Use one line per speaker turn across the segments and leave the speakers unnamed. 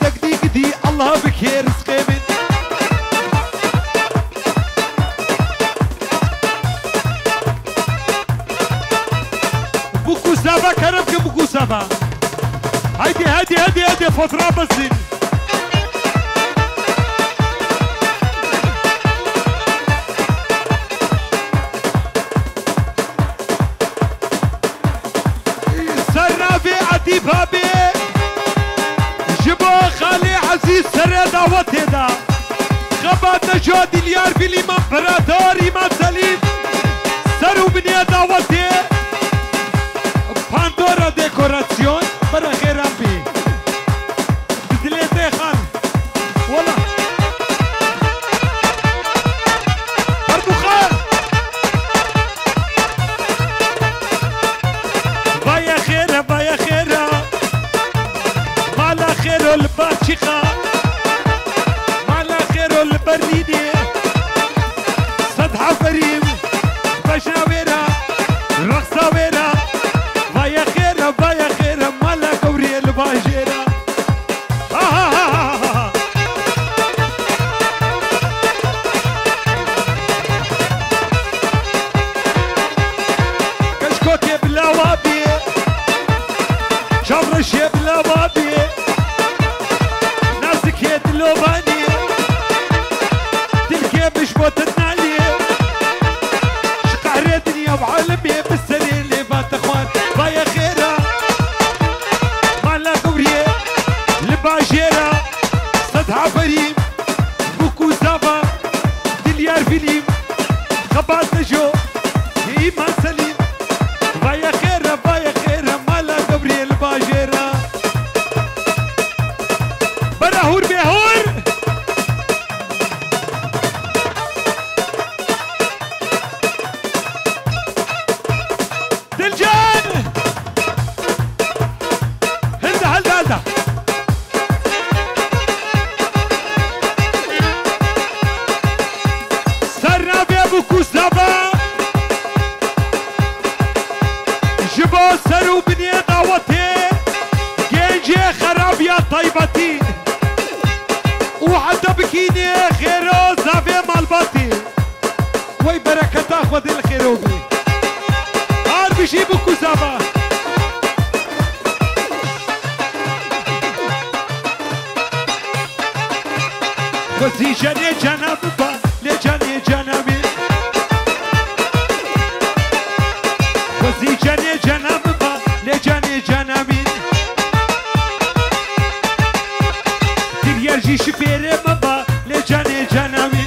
دقدي قدي الله بك يا بوكو سافا كرمك بوكو سافا هادي هادي هادي هادي فترة بسين دیگر جیشی پیره بابا لجن جنمی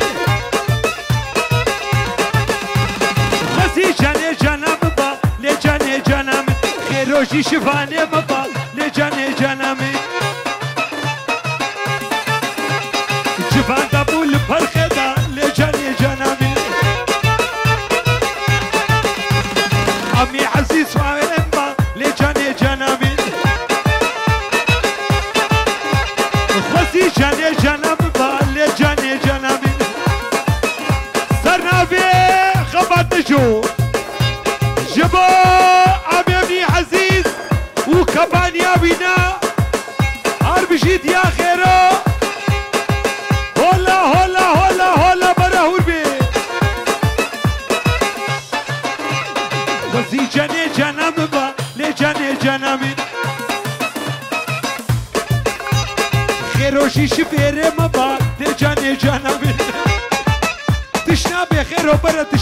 غزی جن جنم با لجن جنم خیرو جیشی فانه بابا پیش فیره ما با در جان جانم تشنا بخیر و برات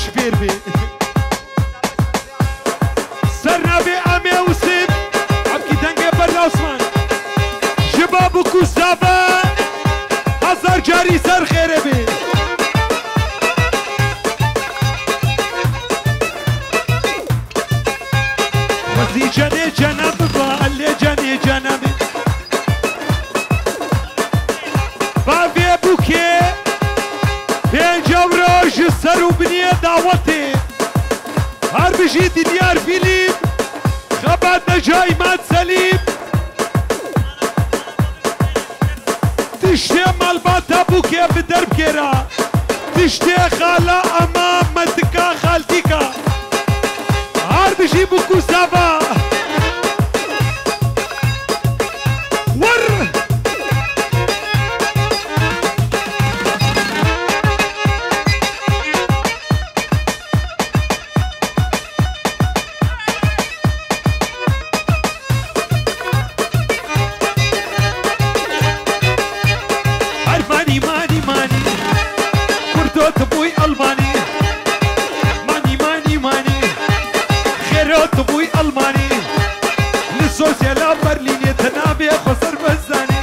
دعوتی هر بجيتي ديار فيليب خبرنا جاي مات سليم تشتي که به بدرب گیرا. تشتي خالا امام خالتی که هر بجيبو كوسابا بوي ألماني ماني ماني ماني خيرات بوي ألماني لسوسيالا برليني تنابي أخو سربزاني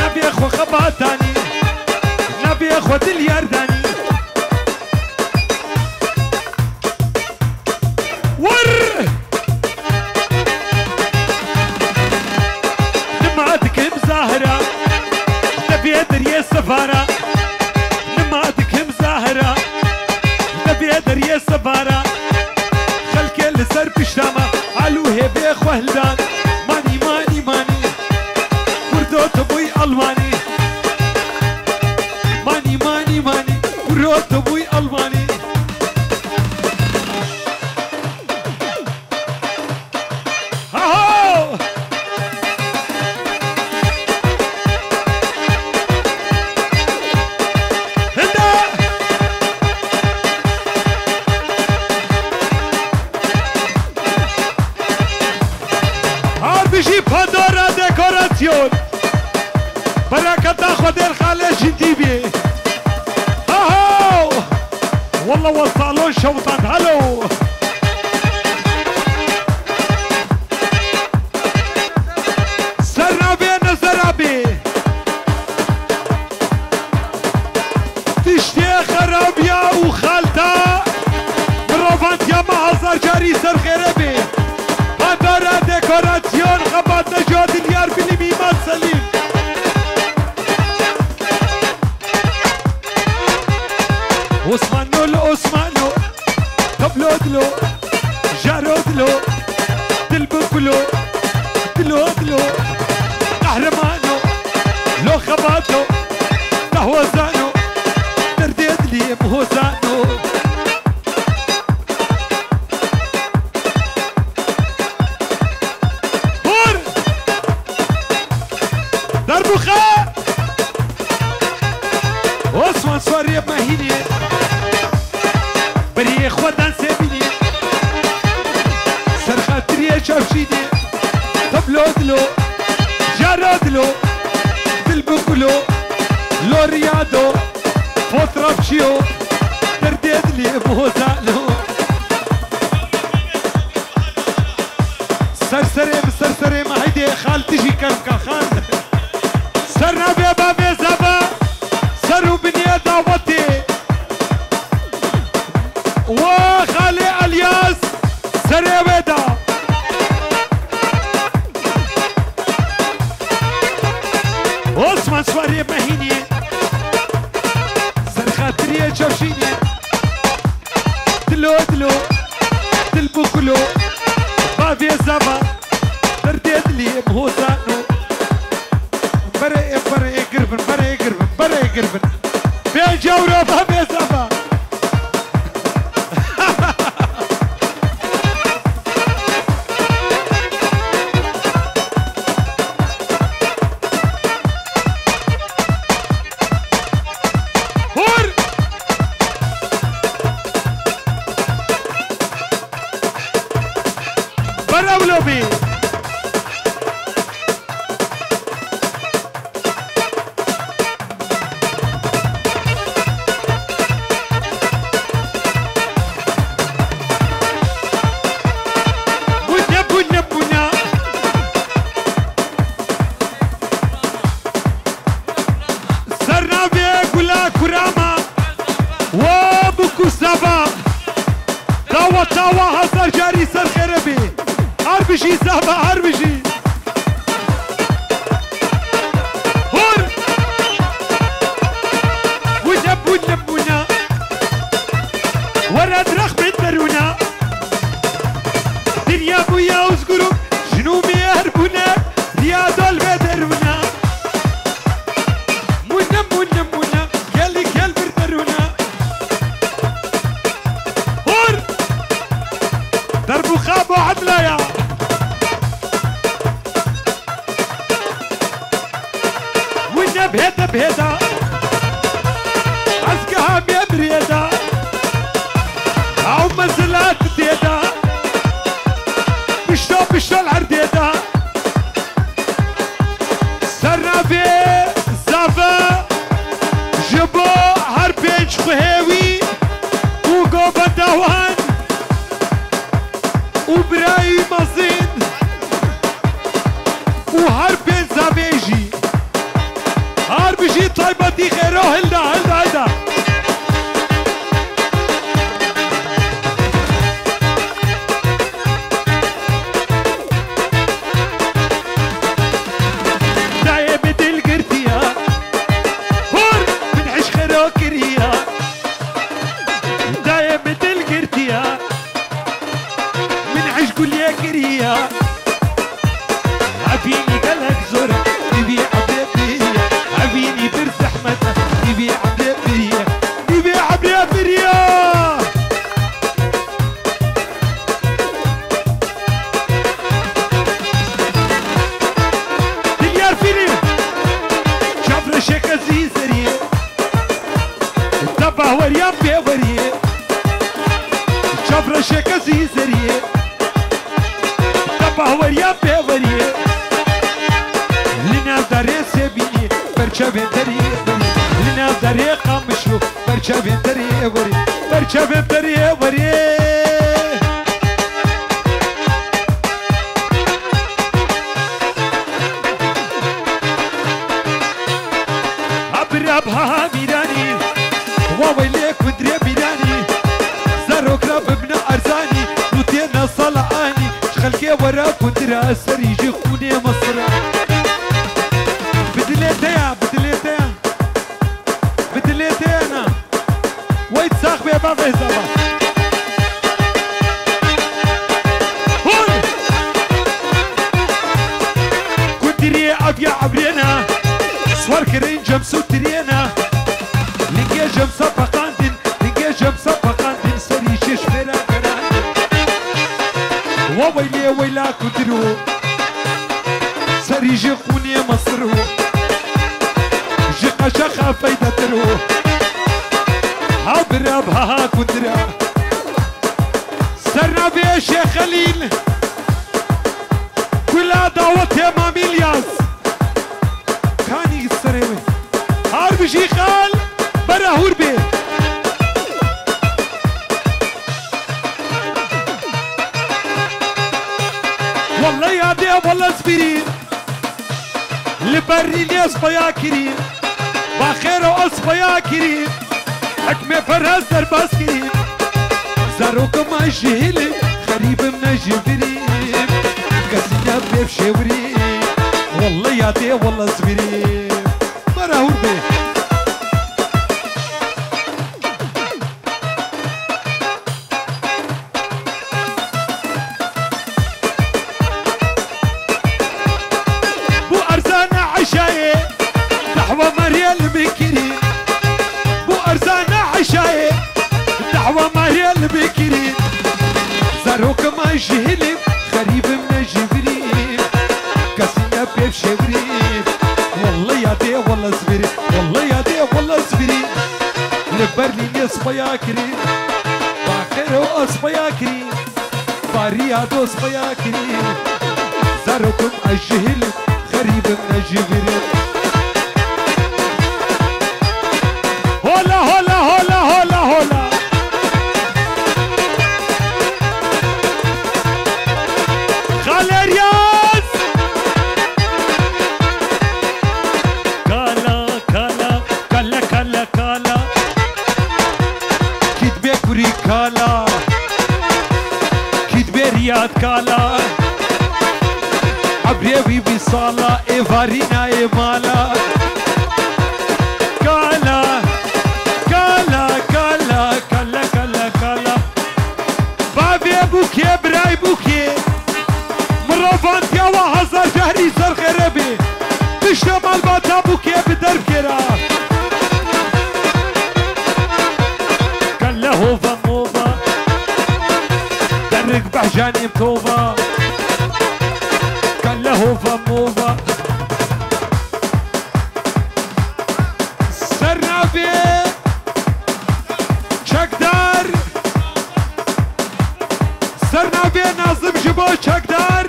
نبي أخو خباتاني نبي أخو دليارداني ما هزار کاری سر خیره بی من شوشيدي تبلوزلو جارادلو بالبوكلو لوريادو فوترابشيو درديدلي بوزالو سابا دوا توا هزار جاري سر خربي هربجي سابا هربجي ने भेद भेजा। हंस कहा 나 Tinha venteria وويلي ويلا كدرو. سري جيقوني مصرو. جيقا شخا فايدة ترو عبر بها كدرا سرنا بيه شيخ خليل. كلها دعوة يا مامي إلياس. كاني السريوي هارب شيخال لبري لي اصبيا كريم باخير اصبيا كريم حكمة فرز درباس كريم زاروك ما جهلي غريب من جبريم كسينا بيف شوريم والله يا دي والله سبيرين برا بيه جهلي غريب من جبريل. كسينا بيف شبريل. والله يا دي والله زبري والله يا دي والله زبري لبرلين كريم. باخر وأصبيا كريم. كريم. من الجبريل هولا هولا كتبه رياض كالا عبريوي بصالة إيفارينا إيمالا كالا كالا كالا كالا كالا كالا بابي بوكي براي بوكي مرافان تياوا هزار جهري زر خربي تشتمال باتا بوكي بدرب كرا كلا درق بحجاني بتوفا كلا هوفا موفا سرنا بيه چکدار سرنا بيه نازم جبو چکدار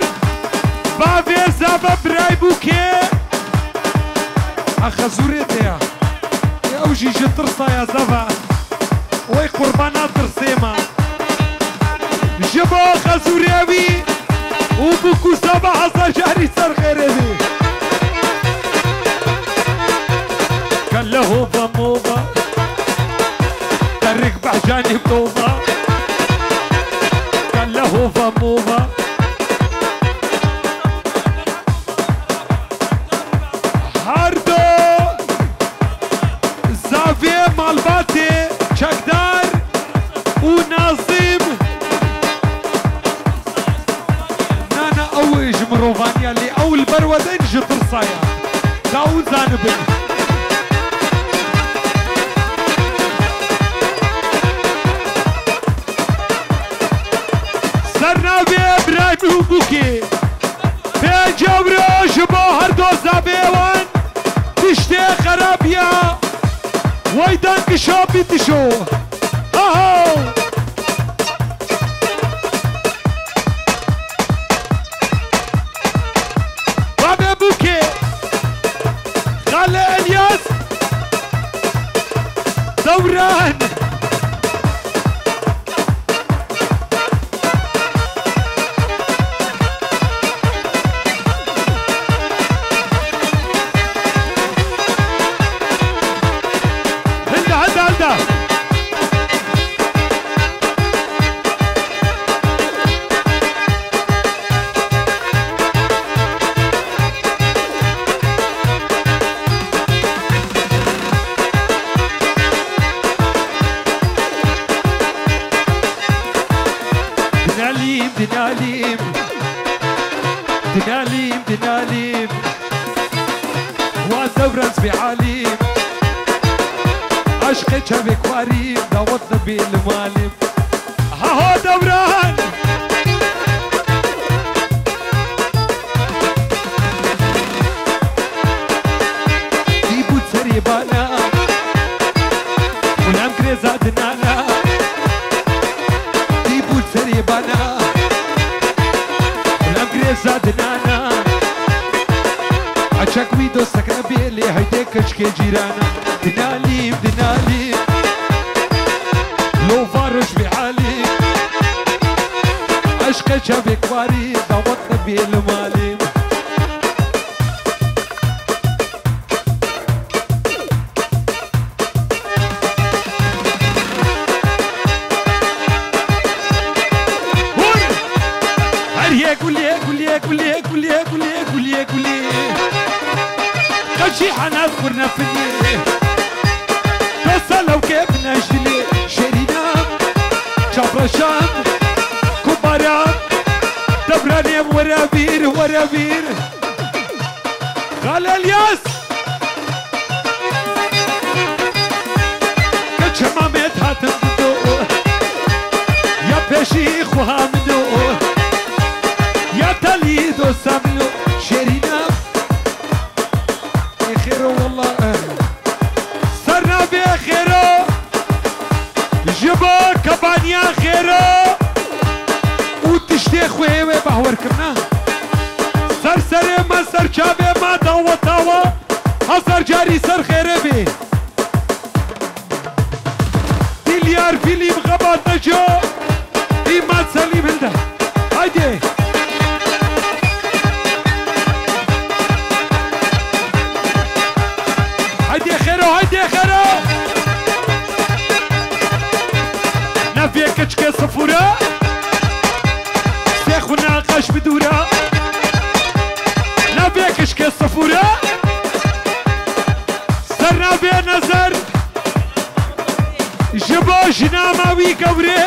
باوی زابا برای بوکه أخا زوريتيا يا أوجي جي ترصا يا زبا حصا جهري سر Roy, danke schön, bitte schon. one. شبك واري ضوت بيل مالي فورا شيخ ناقش بدورا لا بيكش قصة فورا سرنا بين نظر جبو جنامة وي قوري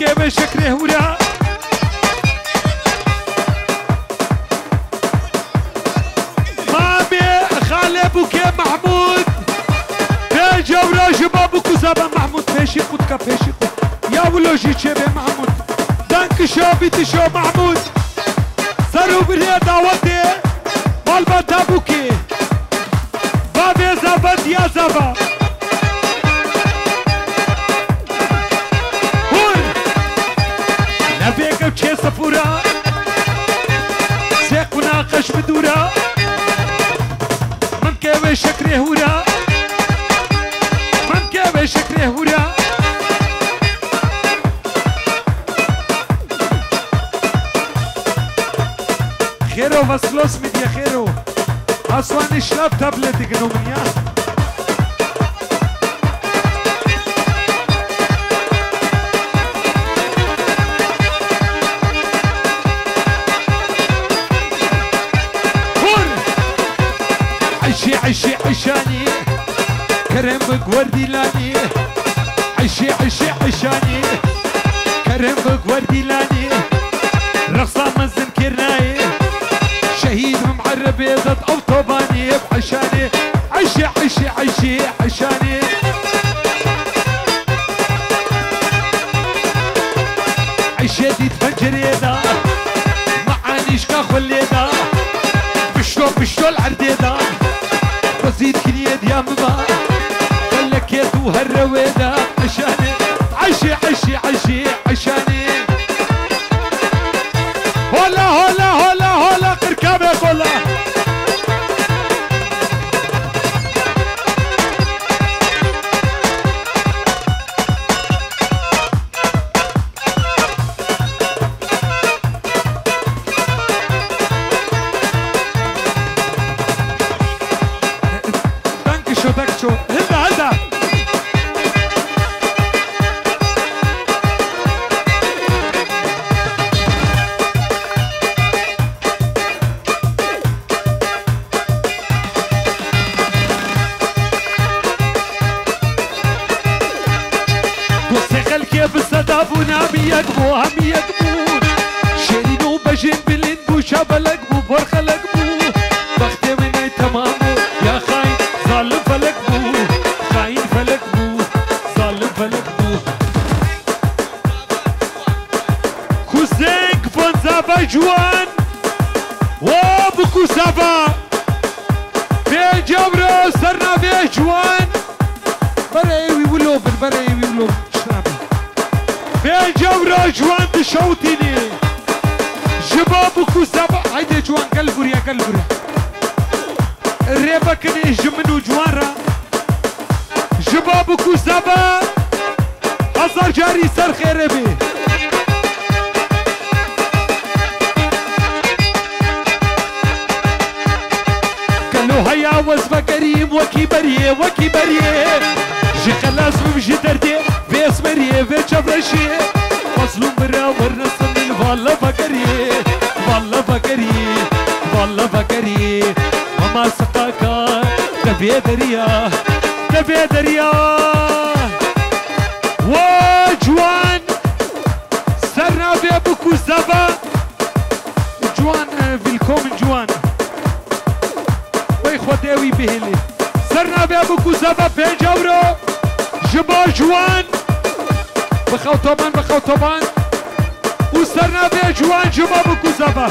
كيف شكله ورع رابع خالب وكيف محمود تاج ولا شبابك زابا محمود فيشي قدك فيشي يا ولوجي شبه محمود دانك شوبي شو محمود سرو بريا دعوتي بالبا تابوكي بابي زابا يا زابا خيرو وصلوس مديا خيرو أسوان شلاب تابلت جنومنيا عيشي عيشي عيشاني كرم بوردي لاني عيشي عيشي عيشاني كرم بوردي لاني رقصة مزن شهيد معرب يزد أوطوباني بعشاني. عيشي عيشي عيشي عشاني. عيشتي تفجريدا معانيش كخليدا بشتو بشتو العرديدا بزيد كنيد يا مما قالك يا تو هالرويدا ونامي يقبو هم يقبو شيرينو بجين بلين بو شابلك جوان قلبريا قلبريا الريبة كان يهجمنو جوارا شبابك وسبع أصار جاري سر خيربي. قالوا هيا وزبا كريم وكي برية وكي برية. جي خلاص بمشي دردي بيس مرية في مظلوم برا ورنسن من والله بكري والله بكري بكري ماما سقاكا تبي دريا تبي دريا. وجوان سرنا بيبكو زبا جوان فيلكوم جوان. وي خداوي بهلي. سرنا بيبكو زبا بين جورو جبا جوان. بخو طبعا بخو طبعا وسرنا بيه جوان جبا بكو زبا